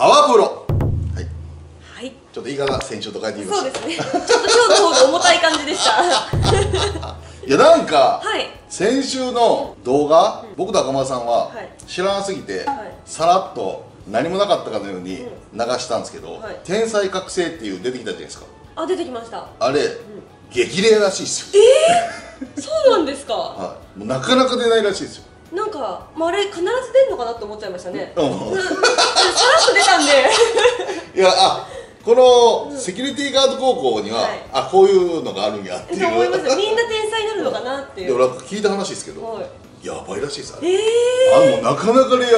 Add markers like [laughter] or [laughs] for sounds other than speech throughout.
パワープロはい。はい。ちょっと言い方先週と変えてみました。そうですね。ちょっと今日の方が重たい感じでした。[laughs] いやなんか、はい。先週の動画、僕と赤間さんははい。知らなすぎて、はい。さらっと何もなかったかのように流したんですけど、はい。天才覚醒っていう出てきたじゃないですか。あ出てきました。あれ、激励らしいですよ、そうなんですか？[laughs] はい、もうなかなか出ないらしいですよなんか、まあ、あれ必ず出るのかなって思っちゃいましたね、うん。うんさらっと出たんで。[laughs] いやあこのセキュリティガード高校には、はい。あこういうのがあるんやっていう。と思いますよ。みんな天才になるのかなっていでう。俺なんか聞いた話ですけど、はい。やばいらしいですあれ。えあのなかなかレア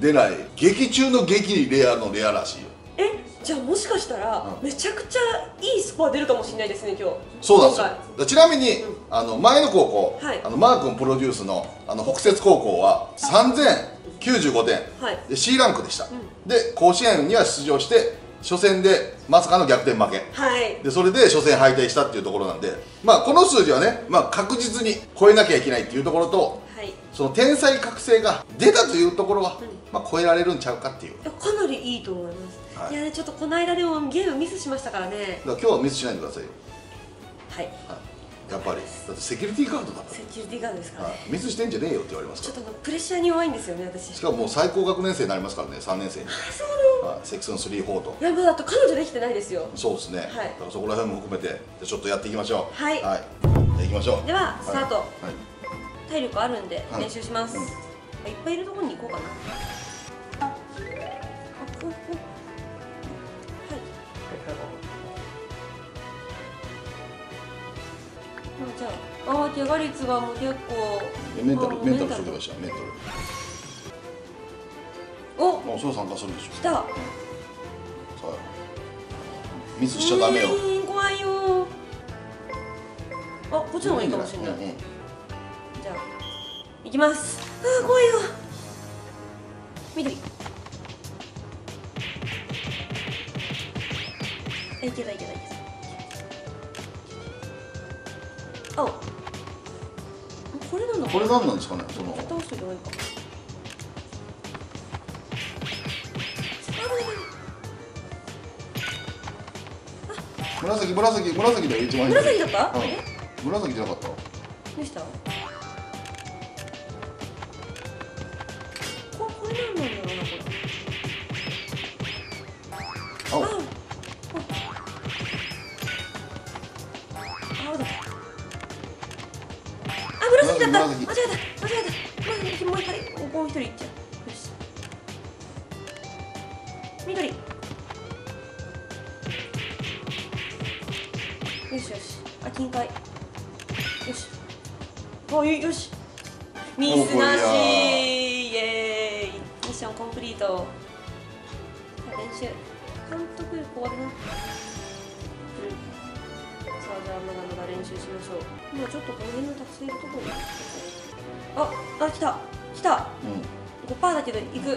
出ない。劇中の劇レアのレアらしいよ。ー、えじゃあもしかしたら、うん。めちゃくちゃいいスコア出るかもしれないですね今日。そうなんですよ。ちなみに、あの前の高校、はい。あのマー君プロデュースのあの北摂高校は3095点、はい。で C ランクでした、で甲子園には出場して初戦でまさかの逆転負け。はい。でそれで初戦敗退したっていうところなんで、まあ、この数字はね、まあ、確実に超えなきゃいけないっていうところとはい。その天才覚醒が出たというところは、まあ、超えられるんちゃうかっていう。かなりいいと思います、はい。い、やねちょっとこの間でもゲームミスしましたからね。だから今日はミスしないでくださいよ、はい。はい、やっぱり。だってセキュリティガードだかセキュリティガードですからら、ね、はい、ミスしてんじゃねえよって言われますちょからっとあのプレッシャーに弱いんですよね私。しかももう最高学年生になりますからね3年生に、あそう。はい、セクション3、4と。いやまだあと彼女できてないですよ。そうですね、はい。だからそこら辺も含めてじゃあちょっとやっていきましょう。はい。はい、じゃあいきましょう。ではスタート、はい。体力あるんではい。練習します、うん。いっぱいいるところに行こうかなああ怪我率がもう結構。でメンタルメンタルしとけばいいじゃんメンタル。おもうそれ参加するでしょ来た。さあミスしちゃダメよ。怖いよ。あこっちの方がいいかもしれない、うんうん。じゃあ行きます。あー怖いよ。緑。えいけたいけたいけた青これなんだこれ何なんですかねその。紫紫紫だよ一番左紫だった？うん。紫じゃなかった？どうした？よしよし。あ金塊。よし。あよよし。ミスなしイエーイミッションコンプリート。練習。監督力終わるな。うん。さあじゃあまだまだ練習しましょう。今ちょっとこの辺のたくさんいるところ。にああ来た。来た。うん5%だけど行く。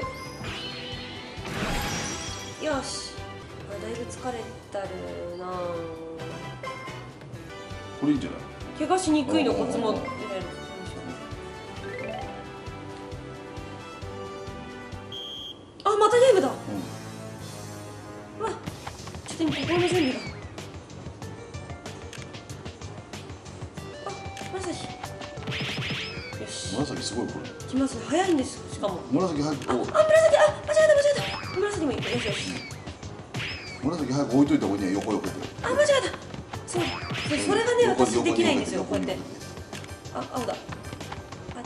よし。あだいぶ疲れたるなこれいいんじゃない？怪我しにくいのコツもうん入れるあまたゲームだ。うわちょっと今ここの準備が。あ紫。よし。紫すごいこれ。来ますね。早いんですしかも。紫早くあ、あ、紫、あ、間違えた、間違えた。紫もいい。よしよし。紫早く置いといた方がいいね。横横であ、間違えた。そう、それがね、横私できないんですよ、こうやって。あ、青だ。あ、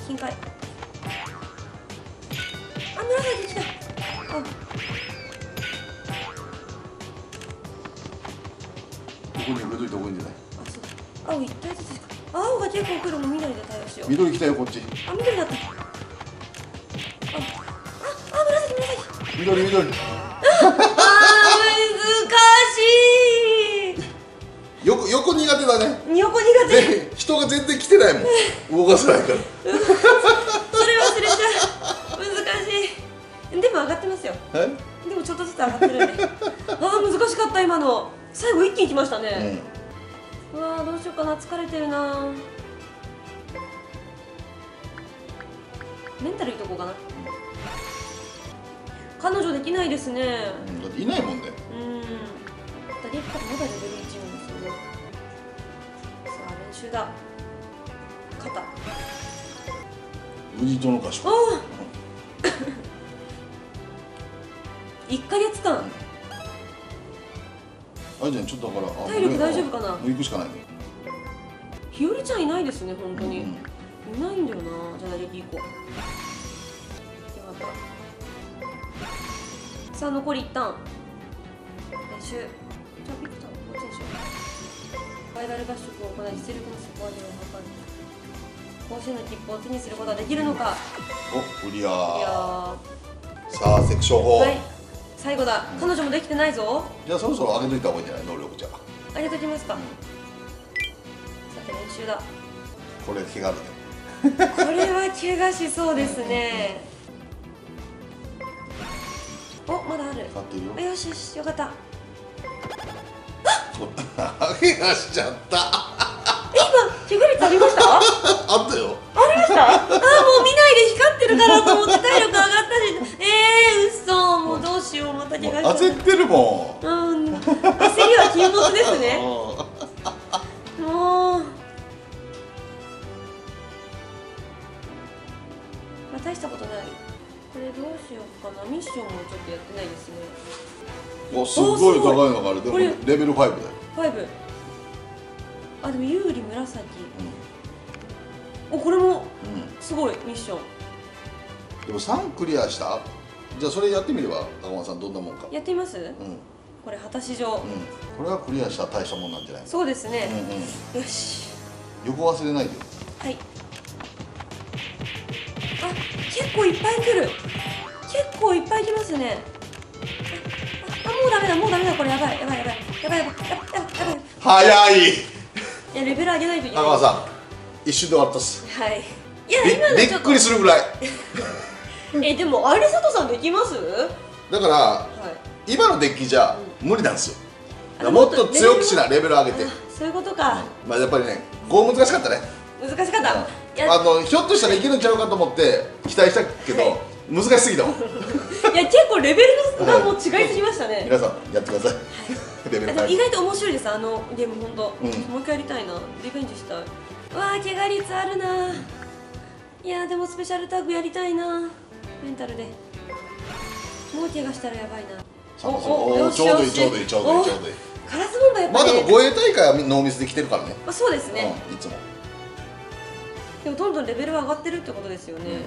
金塊。あ、紫来た。あ、横に植えといた方がいいんじゃない？あ、そうだ。青一体ずつしか。青が結構来るの緑で対応しよう。緑来たよこっちあ、緑だった。あ、あ、あ、紫、紫。緑緑苦手だね。横苦手。で人が全然来てないもん。[laughs] 動かさないから。それ忘れちゃう難しい。でも上がってますよ。え？でもちょっとずつ上がってるんで。[laughs] あー難しかった今の。最後一気に来ましたうね、ん。うわーどうしようかな。疲れてるな。メンタルいいとこうかな。彼女できないですね。うんだっていないもんね。うん。ダリッカまだレベル1なんですよねさあ練習だ肩。無事とのかしおお1ヶ月間。あれじゃんちょっとだからあ体力大丈夫かな？もう行くしかないね。ひよりちゃんいないですね本当に、うんいないんだよなじゃあ打撃行こうさあ残り一旦。練習じゃあピクターこっちにしようバイバル合宿を行い実力の底上げを図る甲子園の切符を手にすることはできるのか？おクリア。さあセクション4、ーはい。最後だ。彼女もできてないぞ。じゃあそろそろ上げといた方がいいんじゃない能力じゃ。あげときますか、うん。さて練習だ。これ気軽で。これは怪我しそうですね。おまだある。よ。あよしよしよかった怪我しちゃった。え今怪我率ありました？ああったよ。りました？あもう見ないで光ってるからと思って体力上がったし。えー、嘘もうどうしようまた怪我しちゃっ焦ってるもん。たうん。焦りは禁物ですね。[laughs] うもう。まあ大したことない。これどうしようかな。ミッションもちょっとやってないですね。んおすごい高いのがある。でもレベル5だよ、5あでも有利紫。おこれもうん。うん、すごいミッション。でも3クリアした？じゃあそれやってみれば高間さんどんなもんか。やってみます？うん。うんこれ果たし状。これはクリアしたら大したもんなんじゃないそうですね。うんうん。よし。横忘れないでよ。はい。あ結構いっぱい来る。結構いっぱい来ますねメだもうダメだこれやばいやばいやばいやばいやばいやばい早い。いやレベル上げないといけない。中川さん一瞬で終わったっす。はい。いや今のびっくりするぐらい。[laughs] えでもあれ佐藤さんできます？だから、はい、今のデッキじゃ無理なんですよ、もっと強くしなレベル上げて。そういうことか、まあやっぱりね5難しかったね。難しかった、うん、あのひょっとしたらいけるんちゃうかと思って期待したけど、はい、難しすぎたもん。[laughs] いや結構レベルがもう違いすぎましたね。皆さんやってください、レベル5あでも意外と面白いです。あのゲーム本当、うん。もう一回やりたいなリベンジしたい。うわー怪我率あるな。いやーでもスペシャルタグやりたいな。メンタルで。もう怪我したらやばいな。およしちょうどいいちょうどいいちょうどいいちょうどいい。カラスボンがやっぱり、まあでも護衛大会はノーミスで来てるからね。まあそうですね、うんいつも。でもどんどんレベルは上がってるってことですよね、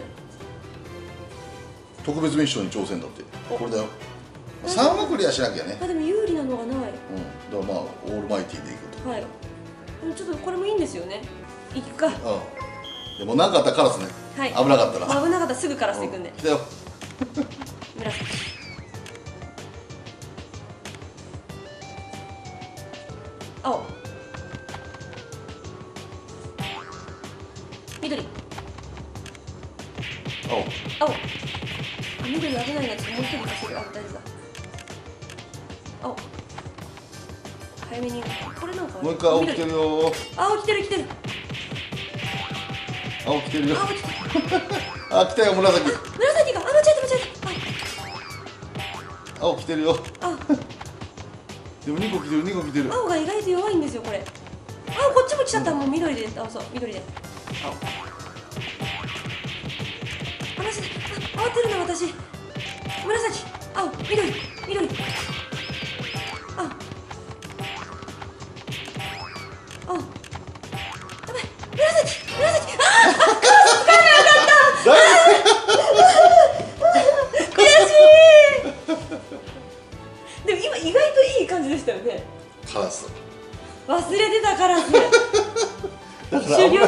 特別ミッションに挑戦だって。お。これだよ。3はクリアしなきゃね。あでも有利なのがない。うん。だからまあオールマイティーでいくと。はい。でもちょっとこれもいいんですよね。いくかうん。でも何かあったらカラスね、はい。危なかったら。危なかったらすぐカラスいくんで、うん。来たよ。紫青。緑。青。青。あ緑危ないなちょっともう一人かけるあ大丈夫だ。青早めに。これなんかもう一回青来てる緑よ青来てる来てる。青来てるよ。青来てる。[laughs] あ来たよ紫。紫があ間違えた間違え青来てるよ。たあ。[laughs] でも2個来てる2個来てる。青青が意外と弱いんですよこれ。あこっちも来ちゃった。もう緑で。あそう緑で。青あ慌てるな私。紫。青。緑。緑。青。青。やばい紫。紫。あ悔しい。でも今意外といい感じでしたよね。カラス。忘れてたカラ終了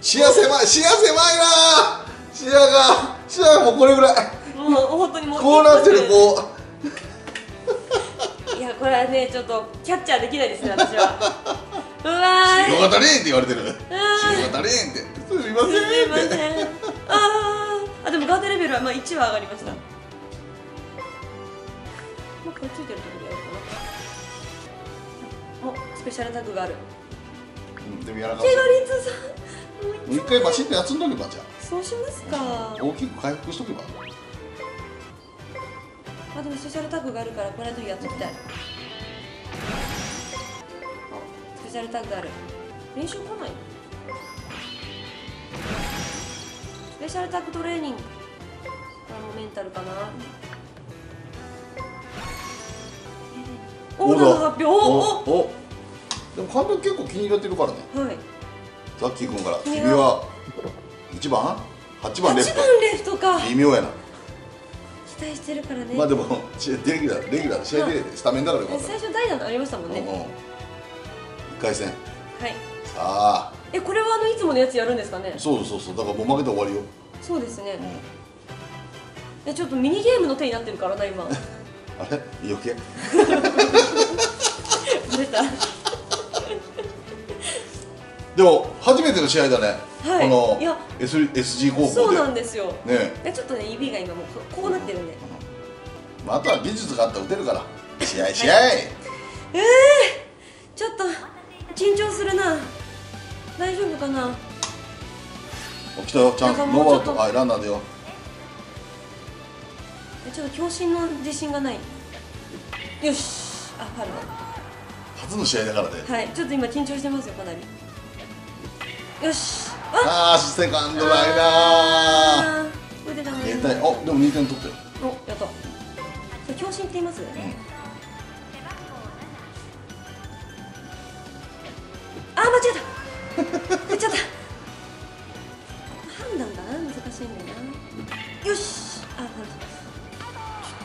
視野狭い視野狭いな視野が視野がもうこれぐらい。もう本当にもうこうなってるこう。いやこれはねちょっとキャッチャーできないですね私は。[laughs] うわーって言われてる。って。すみますせん。いまってせん。あー。あでもガードレベルはまあ1は上がりました。もうこれついてるところでやろうかな。おスペシャルタグがある。うんでもやらかっケガたリさん。もう一回。バシッと休んどけばじゃそうしますか。あ大きく回復しとけば。あでもスペシャルタッグがあるからこれはやっときたい。あスペシャルタッグある。練習来ないスペシャルタッグトレーニング。これもメンタルかな。オーダーの発表。おおおおでも監督結構気に入られてるからね。はい。ザッキー君から。君は君は1番？8番レフ8ト番レフトか。微妙やな。期待してるからね、まあでもレギュラーレギュラー試合でスタメンだからよかった。最初代打のありましたもんね、うんうん。1回戦。はい。さあ。えこれはあのいつものやつやるんですかね？そうそうそうだからもう負けたら終わりよ、そうですね。うん、えちょっとミニゲームの手になってるからな今。[laughs] あれ？余計 [laughs] 出た。でも初めての試合だね、はい。このいや。S SG 高校で。そうなんですよ。ね。えちょっとね指が今もうここうなってるんで。まあ、あとは技術があったら打てるから。試合試合、ちょっと緊張するな。大丈夫かな？起きたよちゃん。ノーアウト。あ選んだんだよえちょっと強心の自信がない。よし。あファル。初の試合だからね。だはいちょっと今緊張してますよかなり。よしあああセカンドライナー。あー腕だもん減点おでも2点取ったよおやった。それ強心って言います、うあー間違えた。やっちゃった。判断がな難しいんだよな。よし。あファル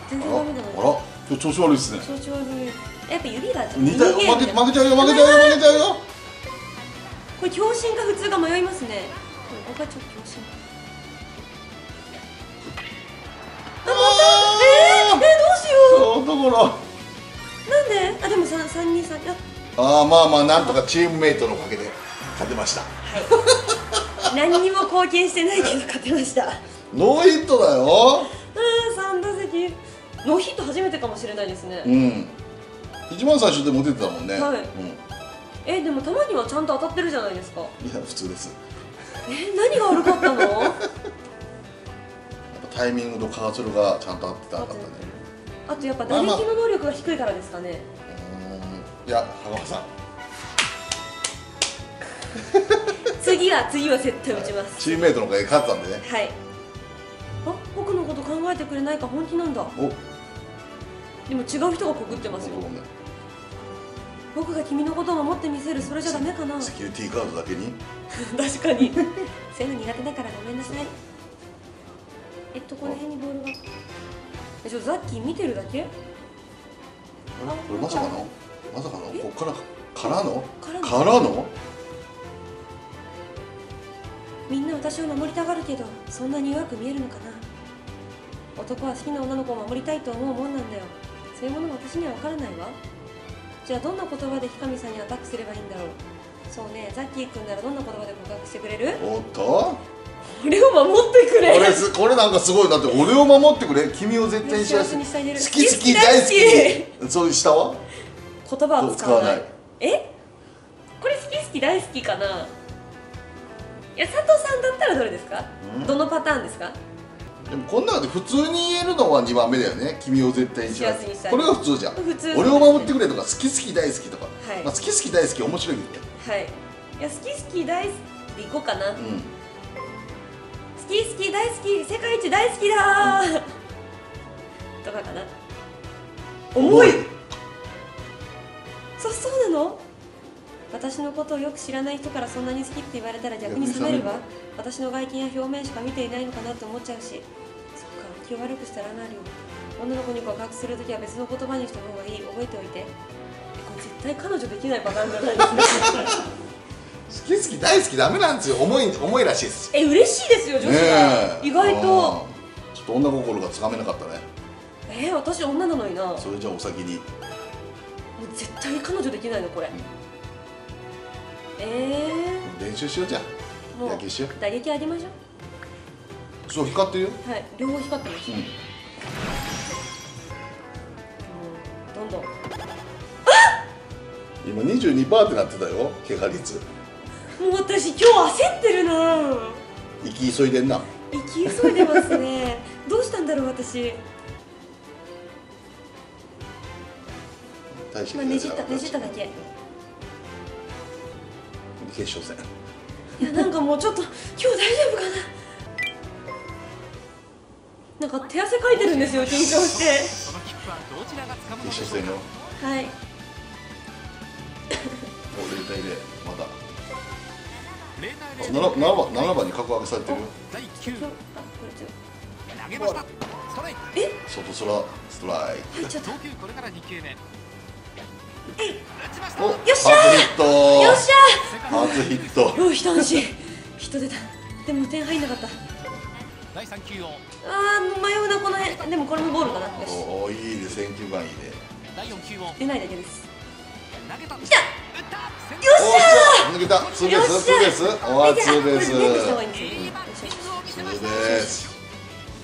全然ダメだ。あらあら。今日調子悪いっすね。調子悪い。やっぱ指が負けちゃうよ負けちゃうよ負けちゃうよ強心か普通か迷いますね。うん僕はちょっと強心。あえー、えー、どうしよそうところうなんで？あでも三三二三やああまあまあなんとかチームメイトのおかげで勝てました。はい。何にも貢献してないけど勝てました。ノーヒットだよ。うん3打席。ノーヒット初めてかもしれないですね、うん。一番最初でも出てたもんね、はい。うん、いえでもたまにはちゃんと当たってるじゃないですか。や普通です。え何が悪かったの？[laughs] やっぱタイミングとカーソルがちゃんと合ってたかったね。あとやっぱ打撃の能力が低いからですかね、いや羽川さん。[laughs] 次は次は絶対打ちます。チームメイトのおかげで勝ったんでね。はい。あ僕のこと考えてくれないか本気なんだ。お。でも違う人が告ってますよ。ね僕が君のことを守ってみせるそれじゃダメかな。セキュリティカードだけに？確かに。そういうの苦手だからごめんなさい。えっとこの辺にボールが。えちょザッキー見てるだけ？あれ？これまさかの？まさかの？え？こっからか？らの？からの。からの？みんな私を守りたがるけどそんなに弱く見えるのかな。男は好きな女の子を守りたいと思うもんなんだよ。そういうものも私には分からないわじゃあどんな言葉で氷上さんにアタックすればいいんだろう。そうねザッキー君ならどんな言葉で告白してくれる？おっと？俺を守ってくれ。これすこれなんかすごい。だって俺を守ってくれ。君を絶対に幸せにしてあげる好き好き大好き。き。そういう下は？言葉は使わない。え？これ好き好き大好きかな？いや佐藤さんだったらどれですか？うん？どのパターンですか？でもこん中で普通に言えるのは2番目だよね。君を絶対にしてあこれが普通じゃん。普通俺を守ってくれとか好き好き大好きとか、はい。まあ、好き好き大好き面白いよね。はい。いや好き好き大好きでいこうかな、うん。好き好き大好き世界一大好きだー、とかかな。重い。そそうなの？私のことをよく知らない人からそんなに好きって言われたら逆に冷める。わ私の外見や表面しか見ていないのかなって思っちゃうし。そっか気を悪くしたらなるよ。女の子に告白するときは別の言葉にした方がいい。覚えておいて。えこれ絶対彼女できないパターンじゃないですか好き好き大好きダメなんですよ。重い重いらしいです。え嬉しいですよ女子が、ねえ。意外と。うんちょっと女心がつかめなかったね。えー、私女なのにな。もうそれじゃあお先に。絶対彼女できないのこれ、え練習しようじゃんー、もう野球しよう。打撃あげましょそう光ってるよ、うはい。両方光ってます、うもうどんどん。ん、今22%ってなってたよ怪我率。もう私今日焦ってるな。行き急いでんな。生き急いでますね。[laughs] どうしたんだろう私。今ねじったねじっただけ。い決勝戦やなんかもうちょっと今日大丈夫かな？なんか手汗かいてるんですよ緊張して。その切符はどちらが掴むのでしょうか決勝戦よはいお0対0まだ0対7 0 7番7番に格上げされてるよ。第今日9あこれちょ投げました。ストライク外空ストライ入っちゃった。投球これから2球目。打ちました。クおよっしゃー！よっしセカンド初ヒット。ゃよー一安心ヒット出た。でも点入んなかった。第3球を。あー迷うなこの辺。でもこれもボールかな。よし。おおいいね選球眼いいね。第4球を。出ないだけです。投げた。来た！打っよっしゃおー抜けたツーベースツーベース。おわツーベース。ツこれした方がいいんですよ。いいバッティングを見せましーベたース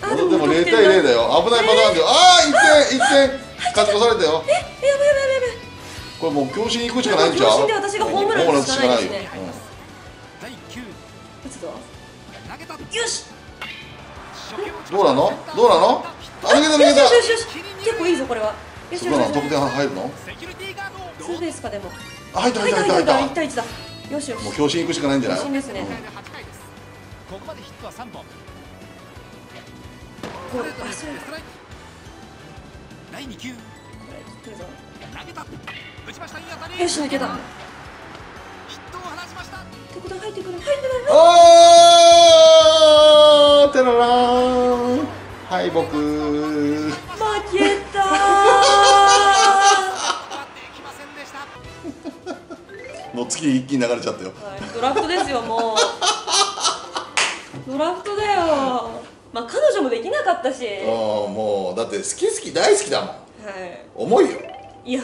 あでも0対0だよ。危ないパターンだよ。ああ1点。1点勝ち越されたよ。えやばいやばいやばいやばいこれもう強振に行くしかないんちゃう？強振で私がホームラン打つしかないですね。ホームラン打つしかないよ。第9打つぞ。よし。どうなの？どうなの？あ抜けた抜けた。よしよしよし。結構いいぞこれは。よしよしよし点入るのセキュリティガードツーベースかでも。あ入った入入った入った。入った入った1対1だ。よしよし。もう強振行くしかないんじゃない？強振ですね。迎える8回ですここまでヒットは3本。こうあそれストライク第2球これ来るぞ投げた。打ちましたいい当たり。よし抜けた。ってことは入ってくる入ってないおーテララーン敗北負けた回っていきませんでしたもう月一気に流れちゃったよ。はいドラフトですよもう。[laughs] ドラフトだよ。まあ彼女もできなかったし。うんもうだって好き好き大好きだもん。はい。重いよいや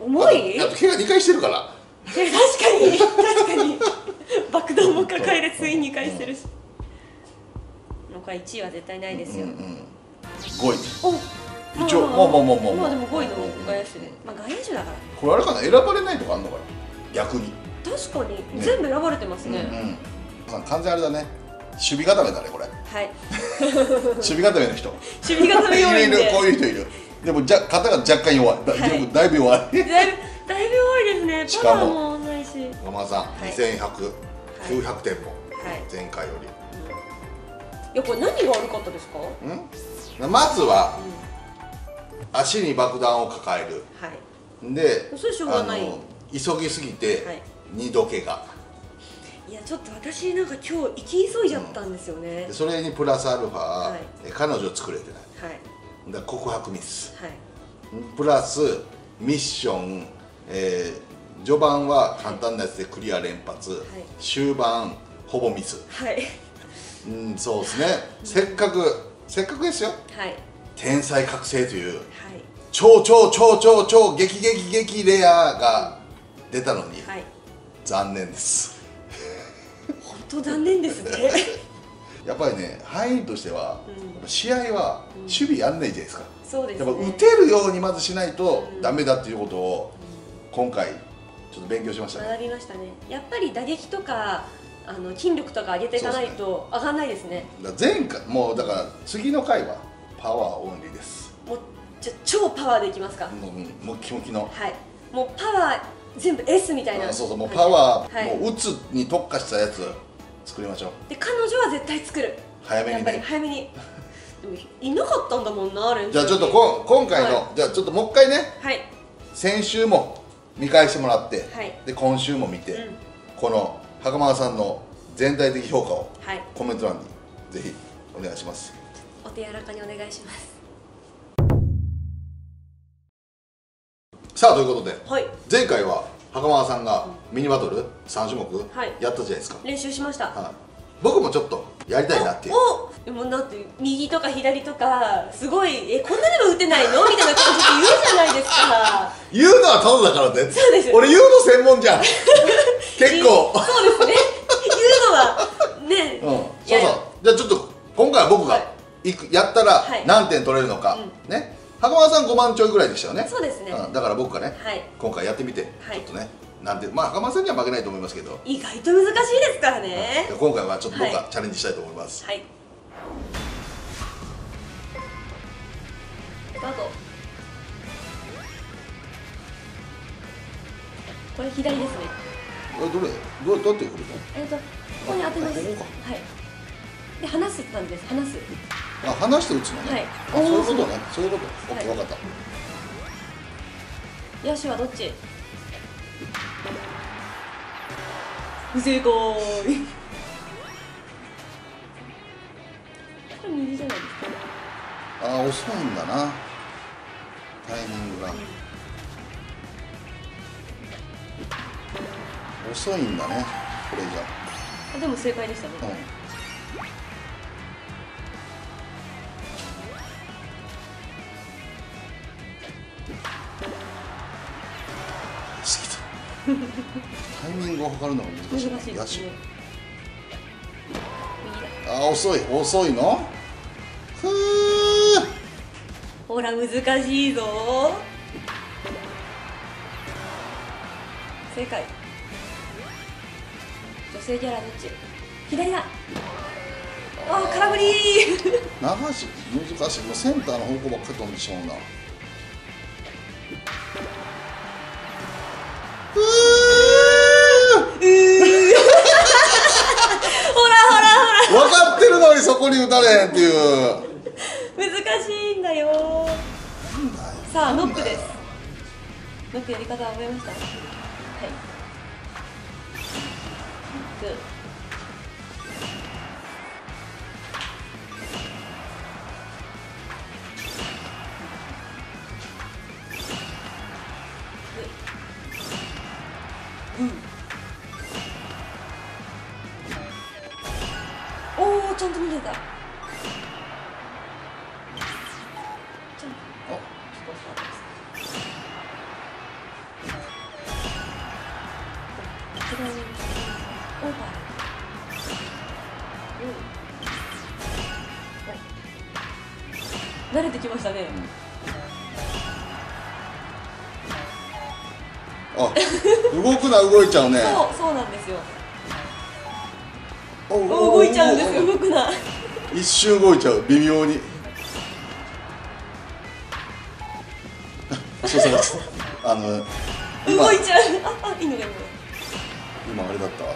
重い？だって怪我2回してるから。いや確かに。確かに。爆弾も抱えるつい2回してるし。もうこれ1位は絶対ないですよ、うんうん5位。お一応。もうもうもうもうまあでも5位の外野手でまあ外野手だから。これあれかな？選ばれないとかあんのかな？逆に。確かに。全部選ばれてますね、うんまあ完全あれだね。守備固めだねこれ。はい。[laughs] 守備固めの人。[laughs] 守備固め要員で。いる。こういう人いるでもじゃ肩が若干弱い。だ,、はい。だいぶ弱い。だいぶ [laughs] だいぶ多いですね。[laughs] しかもパないし。山田さん、はい。2100、900点もはい。前回よいやこれ何が悪かったですか？りん？まずは足に爆弾を抱える。はい。で急ぎすぎて、はい。二度怪我。いやちょっと私なんか今日行き急いじゃったんですよね、でそれにプラスアルファ、はい。え彼女を作れてない。はいだ告白ミス。はい。プラスミッション、えー序盤は簡単なやつでクリア連発、終盤ほぼミス。はい。うんそうですね。せっかくせっかくですよ。はい。天才覚醒という。はい。超超超超超激激激レアが出たのに、はい。残念です。本当残念ですねやっぱりね範囲としては、試合は守備やんないじゃないですか、そうですね。やっぱ打てるようにまずしないとうん。ダメだっていうことを今回ちょっと勉強しましたね。学びましたね。やっぱり打撃とかあの筋力とか上げていかないと上がんないですね。だから前回もうだから次の回はパワーオンリーです。もうじゃ超パワーでいきますか、もううんムッキムキの。はい。もうパワー全部 S みたいな。あそうそうもうパワー、はい。もう打つに特化したやつ作りましょう。で彼女は絶対作る。やっぱり早めに。[laughs] いなかったんだもんなじゃあちょっとこん今回の、はじゃあちょっともう一回ね。はい。先週も見返してもらって、はい。で今週も見て、うん。この袴田さんの全体的評価をはい。コメント欄にぜひお願いします。お手柔らかにお願いします。さあということで。はい。前回は袴田さんがミニバトル3種目はい。やったじゃないですか、練習しました。はい。僕もちょっとやりたいなっていう。おおでもだって右とか左とかすごいえこんなでも打てないの？みたいなことずっと言うじゃないですか。[laughs] 言うのはただだからね。そうです俺言うの専門じゃん。[laughs] 結構。そうですね。言うのはね、うん、いそうそう。じゃあちょっと今回は僕がい。くやったらはい。何点取れるのか、ね袴田さん5万ちょいぐらいでしたよね。そうですね。んだから僕がね、はい。今回やってみて、はい。ちょっとねなんてまあ袴田さんには負けないと思いますけど、意外と難しいですからね。今回はちょっと僕がはい。チャレンジしたいと思います、はい。スタートこれ左ですね。えどれ？どうどうやって振るの？えっ、とここに当てます。はい。で離す感じです。離すあ離して打つのね、はい。あそういうことね。そういうことオッケーはい。分かった。野手はどっち？不正解これ右じゃないですかあー遅いんだな。タイミングが。遅いんだね。これじあでも正解でしたね、ゃうんタイミングを測るのが難難しい。しいですね右だあー遅い遅いの？ほら難しいぞ。正解。女性キャラどっち？左だ。あー空振り。流し難しい。もうセンターの方向ばっかり飛んでしまうな分かってるのにそこに打たれへんっていう。難しいんだよ。さあノックです。ノックやり方覚えました？はい。ノック。きましたね、あ動くな動いちゃうね。[laughs] そうそうなんですよ。動いちゃうんですよ動くな一瞬動いちゃう微妙にそうそうそうあの今動いちゃうああいいのがいいのが今あれだったあの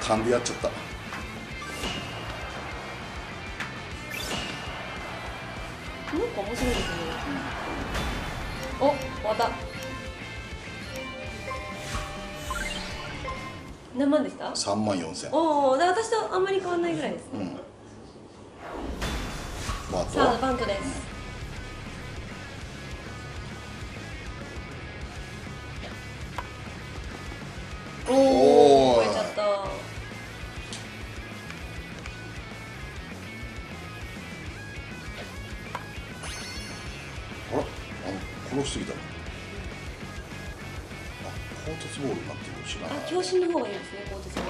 勘でやっちゃったなんか面白いですね、お終わった。何万でした3万4千。おお私とあんまり変わんないぐらいですうん。まあさあバントですしすぎたな。あ鋼鉄ボールになってるしなあ強心の方がいいですねコーボール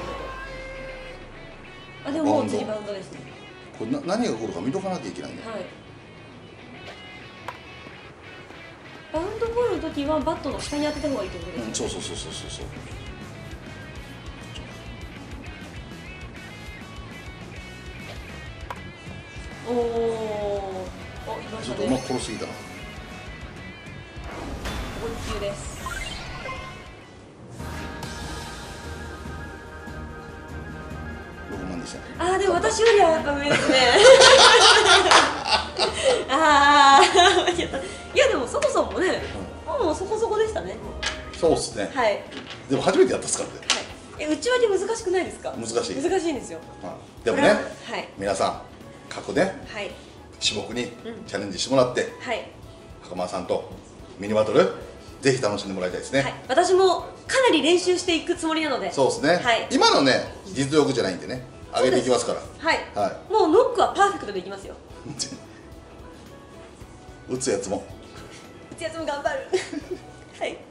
あでももう次バウンドですね。これな何が起こるか見とかなきゃいけないねはい。バウンドボールの時はバットの下に当てた方がいいってことですね、うんそうそうそうそうそう。そうおおおいましたね。ちょっとうまく殺しすぎたなりはやっぱ上ですね。ああいやでもそもそもね、もうそこそこでしたね。そうっすね。はい、はい、でも初めてやったっすからね。え内割り難しくないですか？難しい。難しいんですよ。はいでもねははい。皆さん各ねはい。種目にうん。チャレンジしてもらってはい、袴間さんとミニバトルぜひ楽しんでもらいたいですね、はい、私もかなり練習していくつもりなので。そうですね、はい。今のね実力じゃないんでね上げていきますから。はい、はもうノックはパーフェクトでいきますよ。[laughs] 打つやつも。いつやつも頑張る。[laughs] はい